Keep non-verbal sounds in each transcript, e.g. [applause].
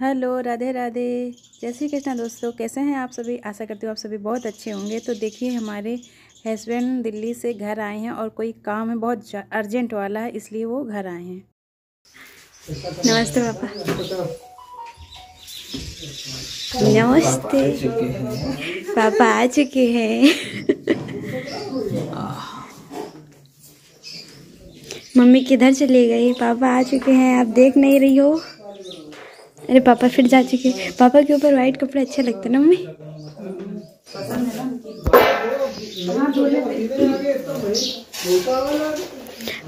Hello Radhe Radhe. जय श्री कृष्णा दोस्तों कैसे हैं आप सभी? आशा करती हूँ आप सभी बहुत अच्छे होंगे। तो देखिए हमारे हस्बैंड दिल्ली से घर आए हैं और कोई काम है बहुत अर्जेंट वाला है इसलिए वो घर आए हैं। नमस्ते पापा। नमस्ते। पापा आ चुके हैं। मम्मी किधर चली गई? पापा आ चुके हैं आप देख नहीं रही हो? अरे पापा फिर जा चुके पापा के ऊपर वाइट कपड़े अच्छे लगते ना मम्मी?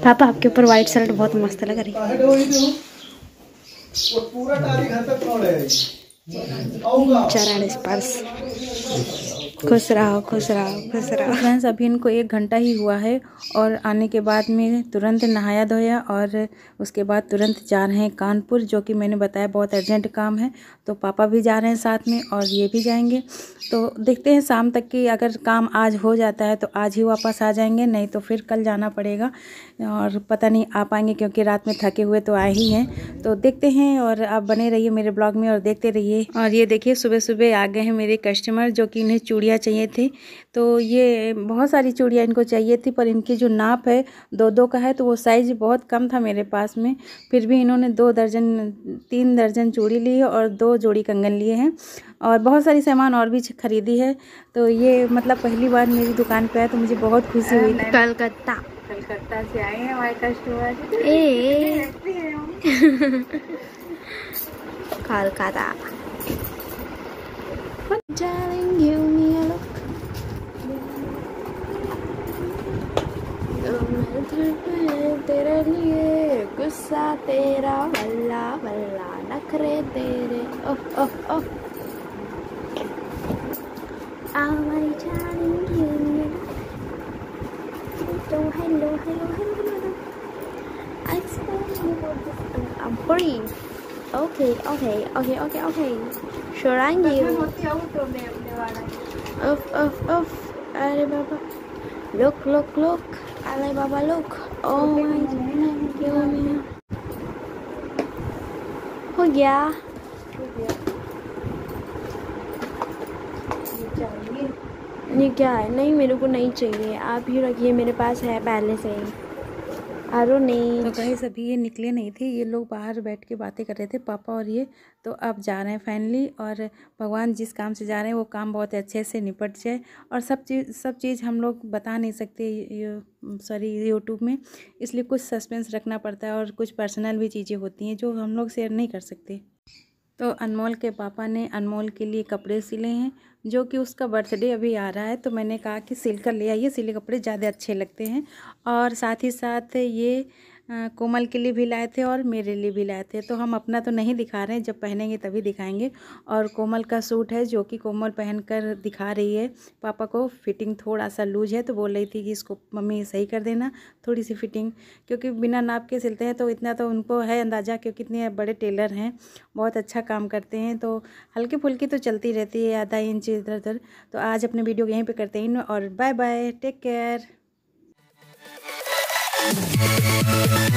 पापा आपके ऊपर व्हाइट शर्ट बहुत मस्त लग रही चरण स्पर्श खुश रहो खुश रहो खुश रहो। फ्रेंड्स, अभी इनको एक घंटा ही हुआ है और आने के बाद में तुरंत नहाया धोया और उसके बाद तुरंत जा रहे हैं कानपुर, जो कि मैंने बताया बहुत अर्जेंट काम है। तो पापा भी जा रहे हैं साथ में और ये भी जाएँगे। तो देखते हैं शाम तक कि अगर काम आज हो जाता है तो आज ही वापस आ जाएँगे, नहीं तो फिर कल जाना पड़ेगा और पता नहीं आ पाएँगे क्योंकि रात में थके हुए तो आए ही हैं। तो देखते हैं और आप बने रहिए मेरे ब्लॉग में और देखते रहिए। और ये देखिए सुबह सुबह आ गए हैं मेरे कस्टमर, जो कि इन्हें चूड़ियाँ चाहिए थी। तो ये बहुत सारी चूड़ियाँ इनको चाहिए थी पर इनकी जो नाप है दो दो का है तो वो साइज़ बहुत कम था मेरे पास में। फिर भी इन्होंने दो दर्जन तीन दर्जन चूड़ी ली है और दो जोड़ी कंगन लिए हैं। और बहुत सारी सामान और भी खरीदी है। तो ये मतलब पहली बार मेरी दुकान पर आया तो मुझे बहुत खुशी हुई कलकत्ता। कलकत्ता से आए हैं हमारे कस्टमर ए। [laughs] कलकत्ता। तेरे लिए गुस्सा तेरा वल्ला वल्ला नखरे तेरे ओह ओह ओह Oh my darling, give me a look. Hello, hello, hello, hello, hello. I spoke you about this. I'm free. Okay, okay, okay, okay, okay. Sure, you. Uff, uff, uff. अरे बाबा look, look, look. अरे Baba, look. Oh my god. हो गया ये क्या है? नहीं मेरे को नहीं चाहिए। आप ही रखिए मेरे पास है पहले से ही। आरो नहीं। तो कहीं सभी ये निकले नहीं थे, ये लोग बाहर बैठ के बातें कर रहे थे, पापा और ये। तो अब जा रहे हैं फाइनली और भगवान जिस काम से जा रहे हैं, वो काम बहुत अच्छे से निपट जाए। और सब चीज़ सब चीज़ हम लोग बता नहीं सकते सॉरी यूट्यूब में। इसलिए कुछ सस्पेंस रखना पड़ता है और कुछ पर्सनल भी चीज़ें होती हैं जो हम लोग शेयर नहीं कर सकते। तो अनमोल के पापा ने अनमोल के लिए कपड़े सिले हैं जो कि उसका बर्थडे अभी आ रहा है तो मैंने कहा कि सिल कर ले आइए सिले कपड़े ज़्यादा अच्छे लगते हैं। और साथ ही साथ ये कोमल के लिए भी लाए थे और मेरे लिए भी लाए थे। तो हम अपना तो नहीं दिखा रहे हैं, जब पहनेंगे तभी दिखाएँगे। और कोमल का सूट है, जो कि कोमल पहन कर दिखा रही है। पापा को फिटिंग थोड़ा सा लूज है तो बोल रही थी कि इसको मम्मी सही कर देना थोड़ी सी फिटिंग। क्योंकि बिना नाप के सिलते हैं तो इतना तो उनको है अंदाज़ा क्योंकि इतने बड़े टेलर हैं, बहुत अच्छा काम करते हैं। तो हल्की फुल्की तो चलती रहती है, आधा इंच इधर उधर तो आज अपने वीडियो यहीं पर करते हैं। और bye bye take care. Thank you.